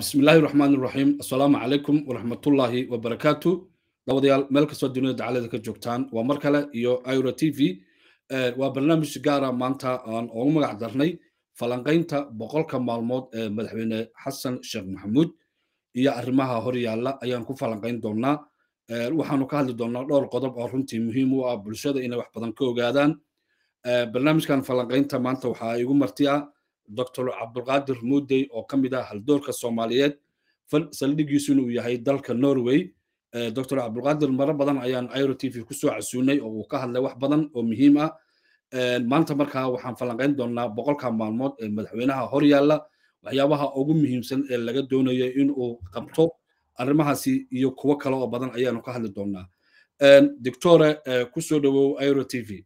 بسم الله الرحمن الرحيم السلام عليكم ورحمة الله وبركاته دawadayaal meel kastoo dunida dacalada ka joogtaan waa mar kale iyo iro t v waa barnaamij gaara maanta aan ugu magac darnay falanqaynta boqolka maalmood ee madaxweyne xasan sheekh maxamuud iyo arrimaha hor yaalla ayaan ku falanqayn doonaa waxaanu ka hadli doonaa dhowr qodob oo runtii muhiim u ah bulshada inay wax badan ka ogaadaan barnaamijkan falanqaynta maanta waxaa igu marti ah dr cabdulqaadir muudey oo ka mid ah haldoorka soomaaliyeed saldhigiisuna uu yahay dalka norway. Dr cabdulqaadir maro badan ayaan iro t v ku soo casuunay oo uu ka hadlay wax badan oo muhiim ah. Maanta markaa waxaan falanqayn doonaa boqolka maalmood ee madaxweynaha hor yaalla waxyaabaha ugu muhiimsan ee laga doonayo in uu qabto arrimahaasi iyo kuwo kale oo badan ayaanu ka hadli doonaa. Doctore ku soo dhowow iro t v.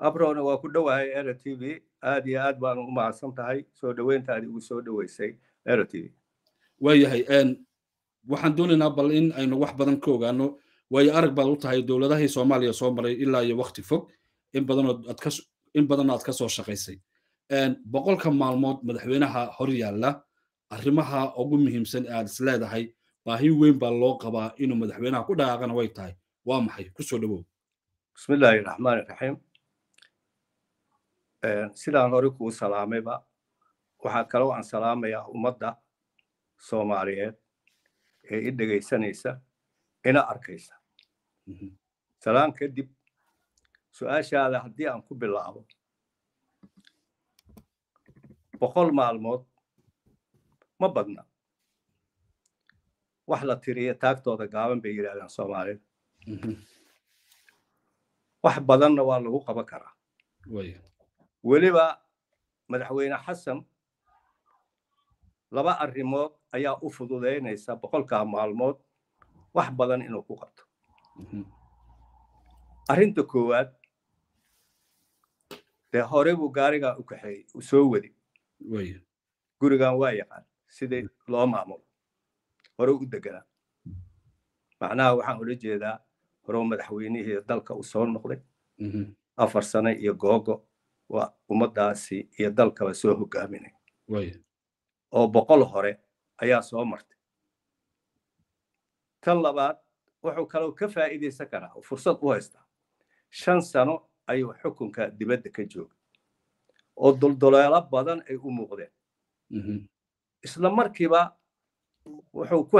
Abrona waa ku dhowahay ero t v aad iyo aad baanu u mahadsan tahay. Soo dhoweyntaadi ugu soo dhoweysay ero t v. Waayahay waxaan doonaynaa bal in aynu wax badan ka ogaano. Waayo arag baad u tahay dowladahii soomaaliya soo maray ilaa iyo wakti fog. In badanoo aad ka soo shaqaysay. Boqolka maalmood madaxweynaha hor yaalla arrimaha ugu muhiimsan ee aad is leedahay baahi weyn baa loo qabaa inuu madaxweynaha ku dhaqaaqana way tahay. Waa maxay? Kusoo dhowow bismillaahi raxmaani raxiim sidaan hore kuu salaamayba waxaa kaloo aan salaamayaa ummadda soomaaliyeed ee i dhegaysanaysa ina arkaysa. Salaan kadib su'aashaada haddii aan ku bilaabo boqol maalmood ma badna. Wax la tiriya taagtooda gaaban bay yidhahdaan soomaalida wax badanna waa lagu qaban karaa weliba madaxweyne xasan laba arrimood ayaa u fududaynaysa boqolkaa maalmood wax badan inuu ku qabto. Arrinta koowaad dee hore buu gaarigaa u kaxeeyey uu soo wadi. Gurigan waa yaqaan sidai loo maamulo hore u deganaa macnaha waxaan ula jeedaa horeu madaxweynihii dalka uu soo noqday. Afar sane iyo googo waa ummaddaasi iyo dalkaba soo hogaaminay. Oo boqol hore ayaa soo martay. Tan labaad wuxuu kaloo ka faa'iidaysan karaa oo fursad u haystaa shan sano ayuu xukunka dibadda ka joogay. Oo dulduleelo badan ay u muuqdeen. Isla markiiba wuxuu ku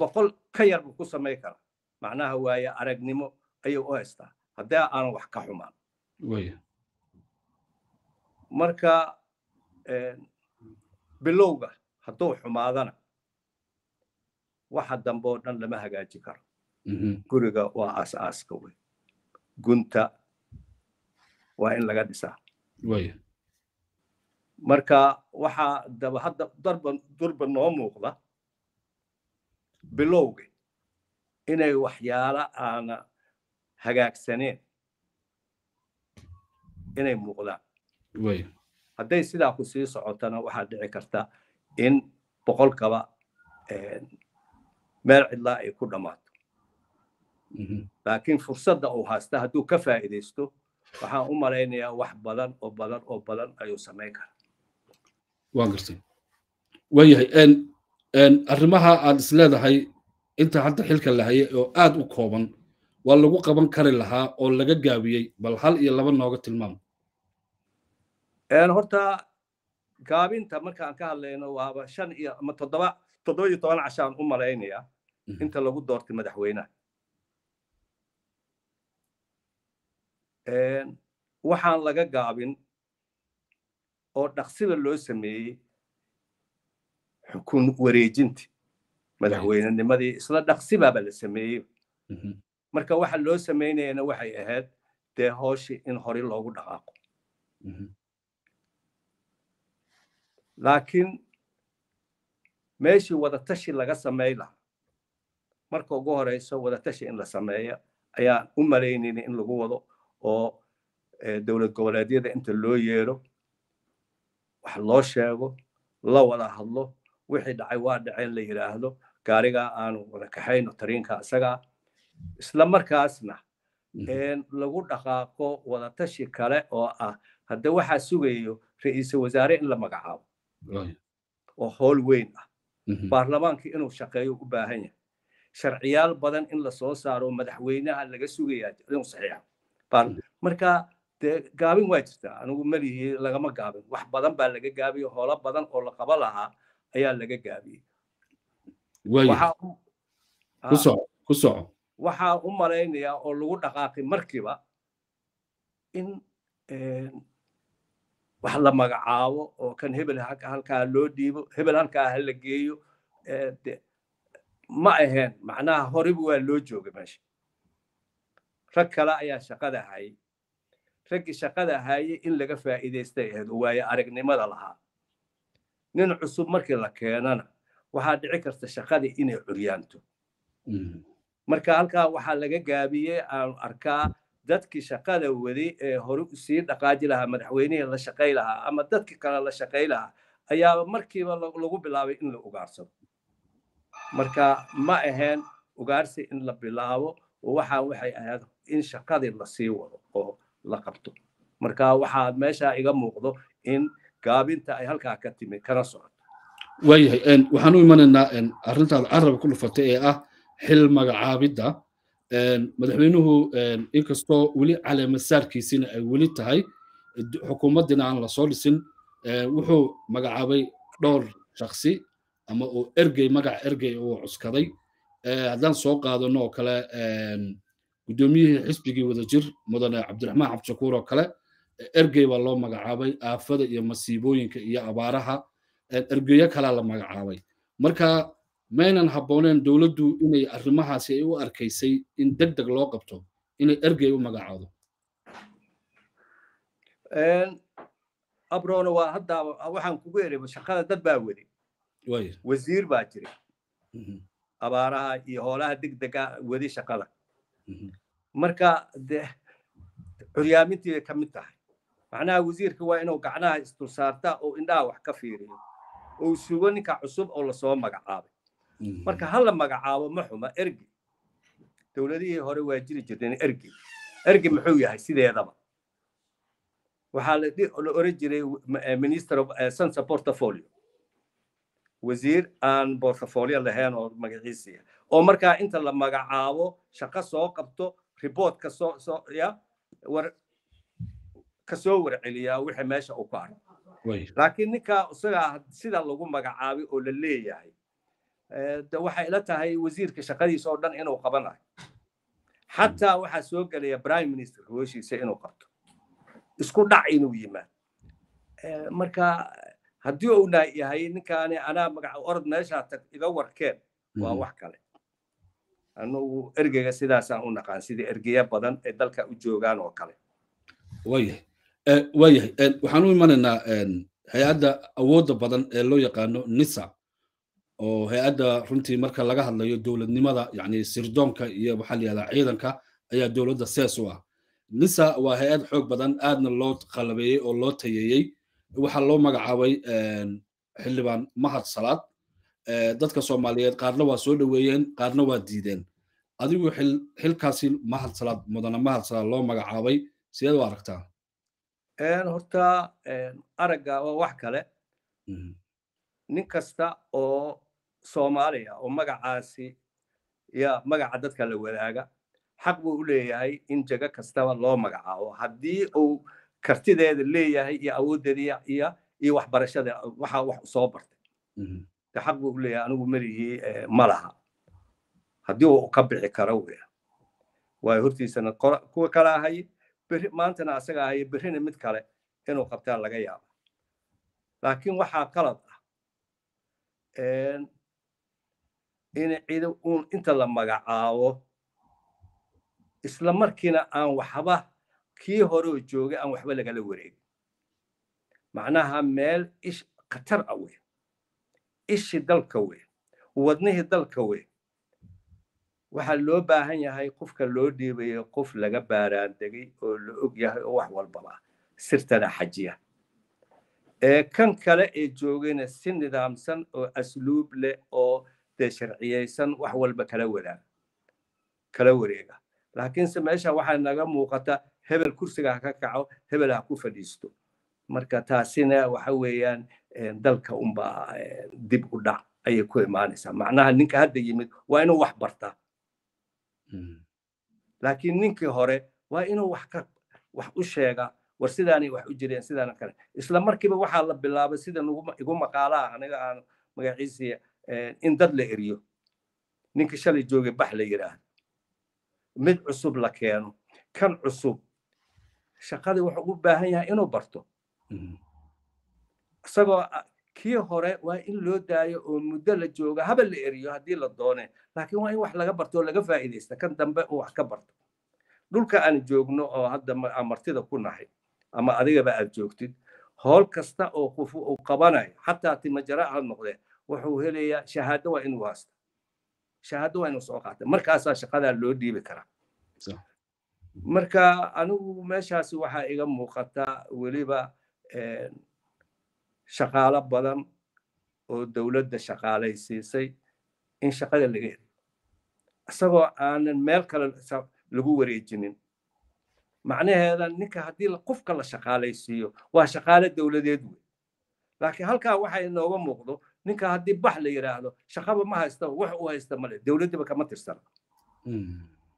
boqol ka yar buu ku samayn karaa. Macnaha waaye aragnimo ayuu u haystaa. Haddii aanan wax ka xumaan marka bilowga hadduu xumaadana waxa dambe oo dhan lama hagaaji karo. Guriga waa aas-aaska wey gunta waa in laga dhisaa. Marka waxaa daba hadda darba durba noo muuqda bilowga inay waxyaalo aana hagaagsaneen inay muuqdaan hadday sidaa ku sii socotana waxaa dhici karta in boqolkaba meel cidlaa ay ku dhammaato. Laakiin fursadda uu haysta hadduu ka faa'iidaysto waxaan u malaynayaa wax badan oo badan oo badan ayuu samayn karaa. Waan gartay. Waayahay arrimaha aad is leedahay inta hadda xilka lahayay oo aad u kooban waa lagu qaban kari lahaa oo laga gaabiyey bal hal iyo laba nooga tilmaam horta gaabinta markaan ka hadlayno waaba shan iyo ama toddoba toddoba iyo toban cashaan u malaynayaa inta lagu doortay madaxweynaha waxaan laga gaabin oo dhaqsiba loo sameeyey xukun wareejinti madaxweynenimadii isla dhaqsibaaba la sameeyey. Marka waxa loo samaynayana waxay ahayd dee hooshii in hore loogu dhaqaaqo laakiin meeshii wadatashi laga samay lahaa marka ugu horeyso wadatashi in la sameeyo ayaan u malaynayna in lagu wado oo dowlad goboleedyada inta loo yeero wax loo sheego la wada hadlo wixii dhacay waa dhaceen la yidhaahdo gaarigaa aanu wada kaxayno tariinka isagaa isla markaasna lagu dhaqaaqo wadatashi kale oo ah hadda waxaa sugayo ra'iisul wasaare in la magacaabo oo howl weyn ah. Baarlamaankii inuu shaqeeyo u baahan yahay. Sharciyaal badan in la soo saaro madaxweynaha laga sugayaa inuu saxiixo. Marka dee gaabin waa jirtaa anigu melihi lagama gaabin. Wax badan baa laga gaabiyey holo badan oo la qaba lahaa ayaa laga gaabiyey waxaa u malaynayaa oo lagu dhaqaaqay markiiba in wax la magacaabo oo kan hebel halkaa loo dhiibo hebel halkaa ha la geeyo ma aheen macnaha horeba waa loo jooga meesha. Rag kale ayaa shaqada hayay raggii shaqada hayay in laga faa'iidaystay ahayd oo waaye aragnimada lahaa. Nin cusub markii la keenana waxaa dhici karta shaqadii inay curyaanto. Marka halkaa waxaa laga gaabiyey aan arkaa dadkii shaqada waday ee hore u sii dhaqaaji lahaa madaxweynihii la shaqay lahaa ama dadkii kale la shaqay lahaa ayaa markiiba lagu bilaabay in la ugaarsado marka ma ahayn ugaarsi in la bilaabo oo waxaa waxay ahayd in shaqadii la sii wado oo la qabto. Marka waxaa meesha iga muuqdo in gaabinta ay halkaa ka timid kana socoto. Waayahay waxaan u imanaynaa arrintaad carab ku dhufatay ee ah xil magacaabidda madaxweynuhu inkastoo weli caleemasaarkiisina ay weli tahay xukuumaddina aan la soo dhisin wuxuu magacaabay dhowr shaksi ama uu ergey magaca ergey uu cuskaday. Haddaan soo qaadano oo kale guddoomiyihii xisbigii wadajir mudane cabdiraxmaan cabdishakuur oo kale ergey baa loo magacaabay aafada iyo masiibooyinka iyo abaaraha ergeyo kalaa la magacaabay. Marka maynan habbooneen dowladdu inay arrimahaasi ay u arkaysay in deg deg loo qabto inay ergey u magacaado. Abrona waa hadda waxaan kugu ereba shaqada dad baa weli wasiir baa jira. Abaaraha iyo hoolaha degdega weli shaqada. Marka de curyaamintii bay ka mid tahay. Macnaha wasiirka waa inuu gacnaha isdulsaarta oo indhaha wax ka fiiriyo. Oo sugo ninka cusub oo la soo magacaabay marka hala magacaabo ma xuma ergi. Dowladihii hore waa jiri jirteen ergi. Ergi muxuu yahay sideedaba. Waxaa la oran jiray minister of sense portfolio. Wasiir aan portfolio lahayn oo magaciisiya oo markaa inta la magacaabo shaqo soo qabto report ka soo soo ya war ka soo warceliyaa wixii meesha uu ku arko. Laakiin ninka isagaa sida lagu magacaabay oo la leeyahay waxay ila tahay wasiirka shaqadiisa oo dhan inuu qabanayo xataa waxaa soo gelaya prime minister hooshiisa inuu qabto. Isku dhac inuu yimaad marka haddii uuna yahay ninkaani anaa magaca orod meeshaa tag iga warkeen waa wax kale. Anugu ergeyga sidaasaan u naqaan sidii ergeya badan ee dalka u joogaan oo kale. Waayahay waayahay waxaan u imanaynaa hay'adda awoodda badan ee loo yaqaano nisa oo hay'adda runtii marka laga hadlayo dowladnimada yani sirdoonka iyo waxaa la yihahdaa ciidanka ayaa dowladda sees u ah. Nisa waa hay'ad xoog badan aadna loo qalabeeyey oo loo tayeeyey. Waxaa loo magacaabay xildhibaan mahad salaad. Dadka soomaaliyeed qaarna waa soo dhoweeyeen qaarna waa diideen. Adigu xilkaasi mahad salaad mudane mahad salaad loo magacaabay. Sideed u aragtaa? Horta aragga waa wax kale. Nin kasta oo soomaaliya oo magacaasi ya magaca dadka la wadaaga xaq buu u leeyahay in jago kastaba loo magacaabo. Haddii uu kartideeda leeyahay iyo awooddeeda iyo iyo waxbarashada waxa wax soo bartay. De xaq buu u leeyahay anigu melihii ma laha. Haddii uu ka bixi karo weya waayo hortiisana kuwa kale ahaye berri maantana asaga ahaye berrina mid kale inuu qabtaa laga yaaba laakiin waxaa qalad ah in cid uun inta la magacaabo. Isla markiina aan waxba kii horeo joogay aan waxba lagala wareegin. Macnaha meel ish khatar ah wey ishi dalka wey wadnihii dalka wey waxaa loo baahan yahay qofka loo dhiibayo qof laga baaraan degay oo la og yahay oo wax walbaba sirtana xajiya. Ee kan kale ee joogayna si nidaamsan oo asluub leh oo dee sharciyaysan wax walba kala wadaag kala wareega. Laakiinse meesha waxaa naga muuqata hebel kursiga ha ka kaco hebel ha ku fadhiisto. Marka taasina waxa weeyaan dalka unbaa dib u dhac ayay ku imaanaysaa. Macnaha ninka hadda yimid waa inuu wax bartaa laakiin ninkii hore waa inuu wax ka wax u sheegaa war sidaanay wax u jireen sidaana kale. Isla markiiba waxaa la bilaabay sidan igu maqaalaha aniga aan magaciisii in dad la eriyo. Ninkii shalay joogay bax la yidhaahdo mid cusub la keeno. Kan cusub. Shaqadii wuxuu u baahan yahay inuu barto. Isagoo kii hore waa in loo daayo oo muddo la jooga haba la eriyo haddii la doone. Laakiin waa in wax laga barto oo laga faa'iidaysta kan dambe uu wax ka barto. Dhulka aan joogno oo hadda martida ku nahay ama adigaba aad joogtid howl kasta oo qof uu qabanayo xataa timajara ha noqdee wuxuu helayaa shahaado waa inuu haysta shahaado waa inuu soo qaata markaasaa shaqadaa loo dhiibi karaa. Marka anigu meeshaasi waxaa iga muuqata weliba shaqaalo badan oo dowladda shaqaalaysiisay in shaqada laga heli isagoo aanan meel kale lagu wareejinin. Macnaheeda ninka haddii qofka la shaqaalaysiiyo waa shaqaale dowladeed wey laakiin halkaa waxa inooga muuqdo ninka haddii bax la yidhaahdo shaqaba ma haysta wax uu haysta male dowladdaba kama tirsana.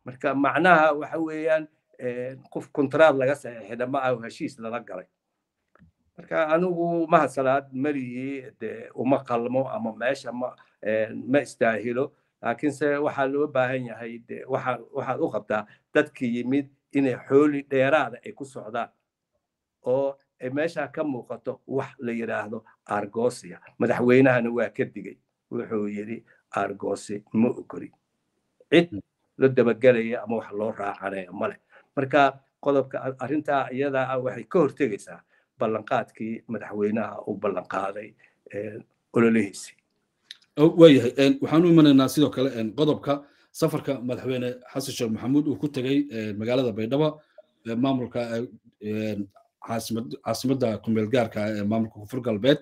Marka macnaha waxa weeyaan qof kontraad laga saxiixina ma aho heshiis lala galay. Marka anigu mahasalaad marihii de uma qalmo ama meesha ma ma istaahilo. Laakiinse waxaa loo baahan yahay de waxaa waxaad u qabtaa dadkii yimid inay xooli dheeraada ay ku socdaan. Oo meesha ka muuqato wax la yidhaahdo argosia madaxweynahana waa ka digay wuxuu yidhi argosi ma ogoli. Cid la dabagelaya ama wax loo raacanaya male marka qodobka arrintaa iyadaa waxay ka hortegaysaa ballanqaadkii madaxweynaha uu ballanqaaday ololihiisii. Waayahay waxaan u imanaynaa sidoo kale qodobka safarka madaxweyne xasan sheekh maxamuud uu ku tegey magaalada baydhabo maamulka caasimadda kumeel gaarka ee maamulka koonfur galbeed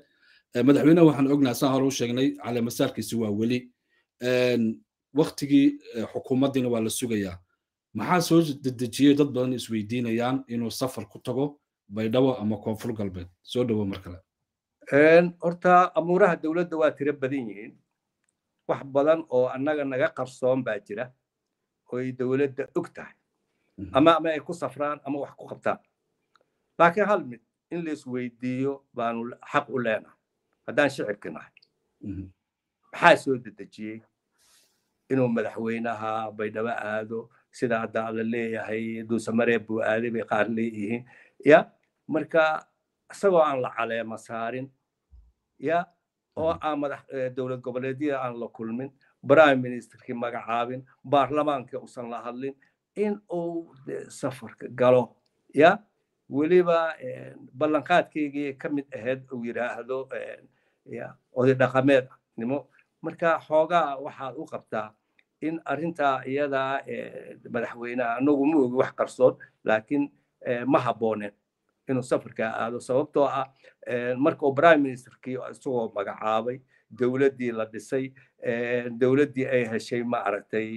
madaxweynaha waxaan ognahay saan hore u sheegnay caleemasaarkiisi waa weli. Waktigii xukuumaddiina waa la sugayaa maxaa soo dedejiyey dad badan isweydiinayaan inuu safar ku tago baydhabo ama koonfur galbeed? Soo dhowo mar kale. Horta amuuraha dowladda waa tiro badan yihiin. Wax badan oo annaga naga qarsoon baa jira oo ay dowladda og tahay. Ama ama ay ku safraan ama wax ku qabtaan laakiin hal mid in la isweydiiyo baanu xaq u leenahay. Haddaan shicibki nahay. Maxaa soo dedejiyey? Inuu madaxweynaha baydhabo aado sida hadda la leeyahay duusamaree buu aaday bay qaar leeyihiin. Ya marka isagoo aan la caleema saarin ya oo aan madax dowlad goboleedyada aan la kulmin prime ministerkii magacaabin baarlamaankii usan la hadlin in uu safarka galo. Ya weliba ballanqaadkaygii ka mid ahayd uu yidhaahdo ya oday dhaqameed nimo. Marka xoogaa waxaad u qabtaa in arrintaa iyadaa madaxweynaha anagu ma ogi wax qarsoon laakiin ma habbooneen inuu safarkaa aado. Sababtoo ah marka uu prime ministerkii isagoo magacaabay dowladdii la dhisay dowladdii ay heshay ma aragtay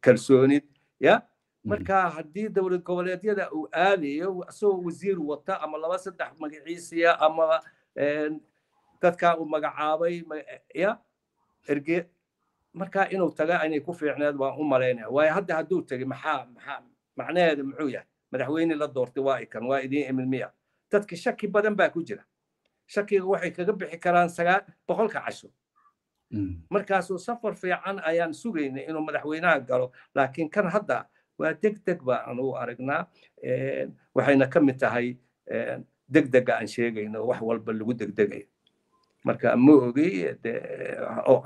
kalsoonid ya marka haddii dowlad goboleedyada uu aadayo isagoo wasiir wata ama laba saddex magaciisiya ama dadkaa uu magacaabay ya erge marka inuu taga inay ku fiicneed waan u malaynaya. Waayo hadda hadduu tegay maxaa maxaa macnaheedu muxuu yahay? Madaxweyne la doortay waa ikan waa idiin imin miya. Dadka shaki badan baa ku jira. Shakiga waxay kaga bixi karaan sagaal boqolka casho. Markaasuu safar fiican ayaan sugaynay inuu madaxweynaha galo laakiin kan hadda waa deg deg baa anugu aragnaa waxayna ka mid tahay deg dega aan sheegayno wax walba lagu degdegayo. Marka ma ogi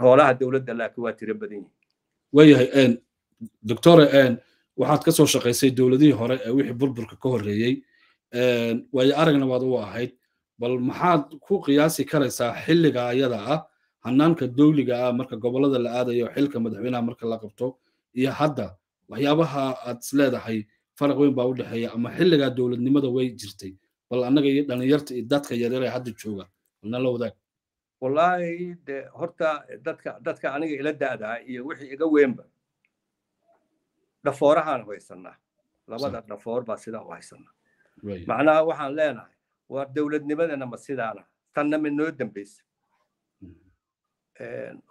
hoolaha dowladda laakiin waa tiro badan yihiin waayahay doctore waxaad ka soo shaqaysay dowladihii hore ee wixii burburka ka horreeyey waayo aragna waad u ahayd bal maxaad ku qiyaasi karaysaa xilliga ayada ah hanaanka dowliga ah marka gobollada la aadayo xilka madaxweynaha marka la qabto iyo hadda waxyaabaha aad is leedahay faraq weyn baa u dhexeeya ama xilligaa dowladnimada way jirtay. Bal annaga iyo dhalinyarta iyo dadka yaryar ee hadda jooga balna la wadaag. Wallaahi de horta dadka dadka aniga ila da'daa iyo wixii iga weynba dhafoorahaan haysanaa labada dhafoor baa sidaa u haysanaa macnaha waxaan leenahay waa dowladnimadana ma sidaana. Tanna ma noo dambeysa.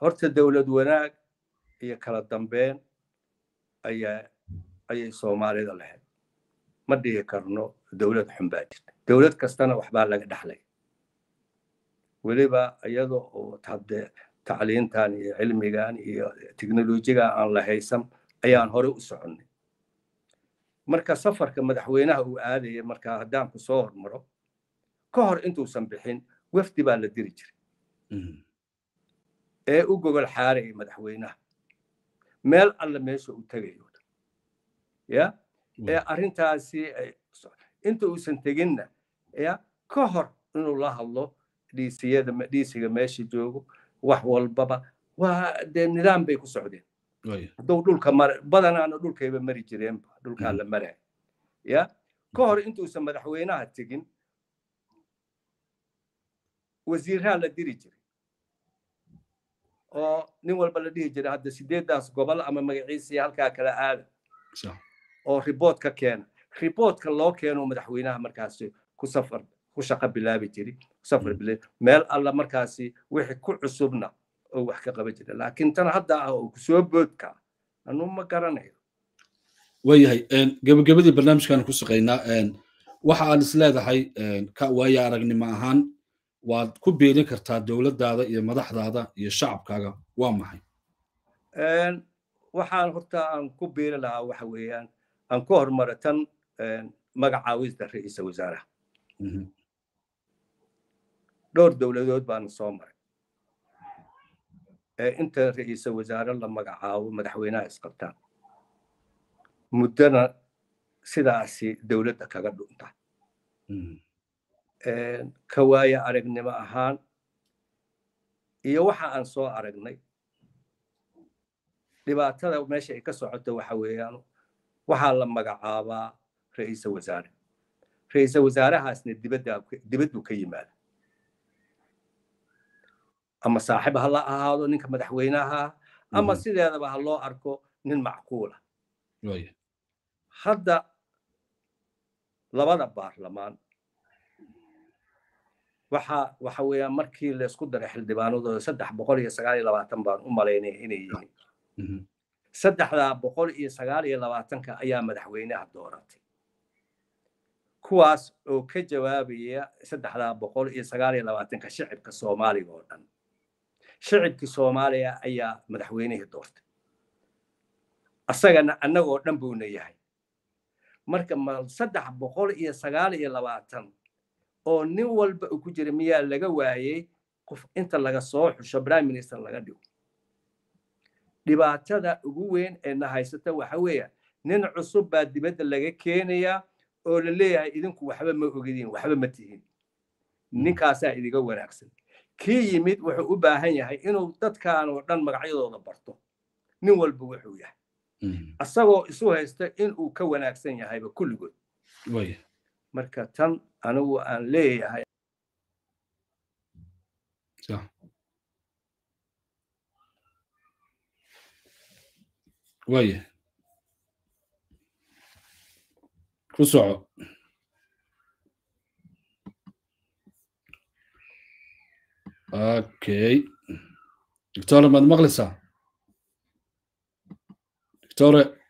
Horta dowlad wanaag iyo kala dambeyn ayaa ayay soomaalida lahayd. Ma dhihi karno dowlad xun baa jirta. Dowlad kastana waxbaa laga dhexlay weliba iyada oo hadde tacliintan iyo cilmigan iyo teknolojigan aan la haysan ayaan hore u soconnay. Marka safarka madaxweynaha uu aadaya marka haddaan ku soo hormaro ka hor intuusan bixin wafdi baa la diri jiray. Ee u gogol xaaraya madaxweynaha meel alle meesha uu tegayo ya ee arrintaasi inta uusan teginna ya ka hor inuu la hadlo dhiisiyada dhiisiga meesha joogo wax walbaba waa dee nidaam bay ku socdeen. Hadduu dhulka mara badanaana dhulkayba mari jireenba dhulkaa la maraya ya ka hor intuusan madaxweynaha tegin wasiiraha la diri jiray oo nin walba la dhihi jiray hadda sideedaas gobol ama magaciisii halkaa kala aada oo riboort ka keena riboortka loo keeno madaxweynaha markaasi ku safar ku shaqo bilaabi jiray safar bilaabi. Meel alla markaasi wixii ku cusubna oo wax ka qaban jira laakiin tan hadda ah oo ku soo boodka anu ma garanayo. Waayahay gebagabadii barnaamijkan ku shaqaynaa waxa aan is leedahay ka waaya aragnimo ahaan waad ku beerin kartaa dowladdaada iyo madaxdaada iyo shacabkaaga. Waa maxay? Waxaan horta aan ku beeri lahaa waxa weeyaan aan ku hormara tan magacaawista ra'iisal wasaaraha. Dhowr dowladood baana soo maray. Ee inta ra'iisal wasaare la magacaabo madaxweynaha isqabtaan muddona sidaasi dowladda kaga dhunta ka waaya aragnimo ahaan iyo waxa aan soo aragnay. Dhibaatada meesha ay ka socoto waxa weeyaan waxaa la magacaabaa ra'iisal wasaare. Ra'iisal wasaarahaasna dibadda dibaddu ka yimaada. Ama saaxib ha la ahaado ninka madaxweynaha ama sideedaba ha loo arko nin macquula. Hadda labada baarlamaan waxa waxa weeyaan markii laysku daray xildhibaanadooda saddex boqol iyo sagaal iyo labaatan baan u malaynaya inay yihiin. saddexdaa boqol iyo sagaal iyo labaatanka ayaa madaxweynaha dooratay. Kuwaas oo ka jawaabaya saddexdaa boqol iyo sagaal iyo labaatanka shicibka soomaaliga oo dhan. Shicibkii soomaaliya ayaa madaxweynihii doortay. Asagana annagoo dhan buuna yahay. Marka ma saddex boqol iyo sagaal iyo labaatan oo nin walba uu ku jira miyaa laga waayey qof inta laga soo xusho prime minister laga dhigo. Dhibaatada ugu weyn ee na haysata waxa weeya nin cusub baa dibadda laga keenayaa oo la leeyahay idinku waxba ma ogidin waxba ma tihin. Ninkaasaa idiga wanaagsan. Kii yimid wuxuu u baahan yahay inuu dadkan oo dhan magacyadooda barto. Nin walba wuxuu yahay. Asagoo isu haysta inuu ka wanaagsan yahayba kulligood مركا تن أنا وأن لي هاي صح وي كسوع أوكي دكتور من مغلسه دكتور